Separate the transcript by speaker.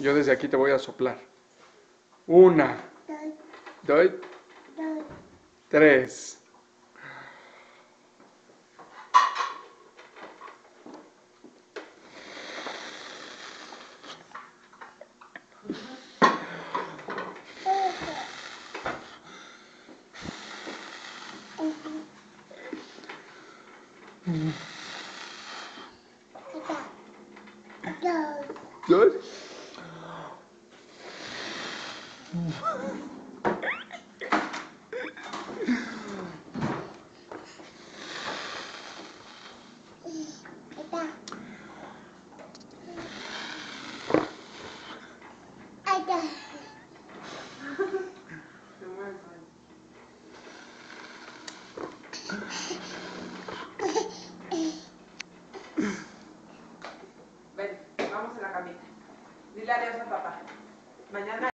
Speaker 1: Yo desde aquí te voy a soplar. Una, dos, tres.
Speaker 2: Ven, vamos a la camita. Dile adiós a papá. Mañana.